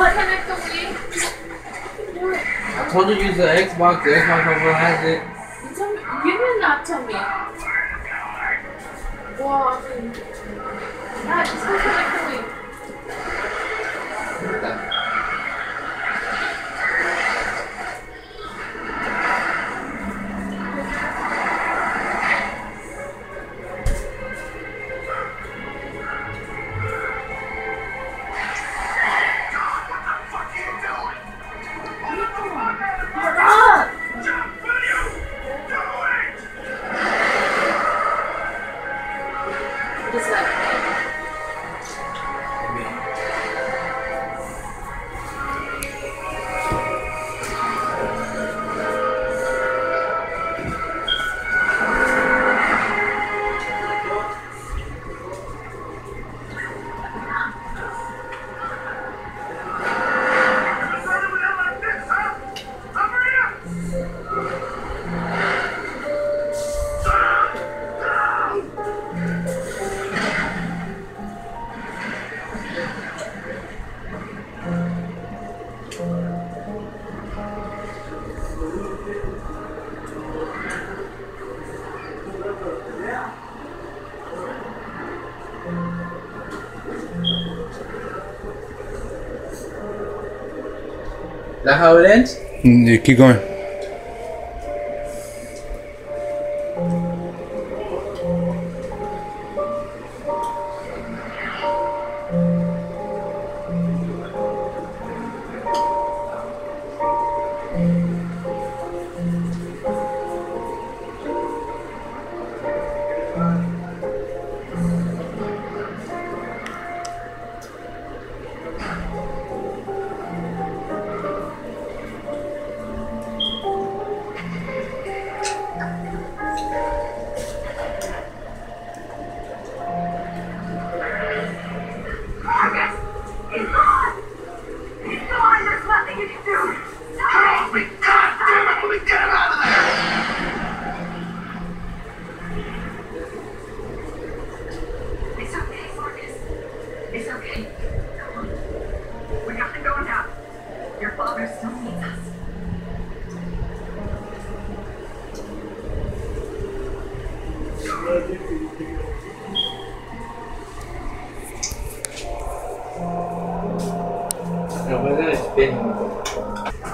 I told you to use the Xbox. The Xbox over has it. You did not tell me. Well, I mean, yeah, dislike. That how it ends? Yeah, Keep going. Thank you. Trabalhar de perna.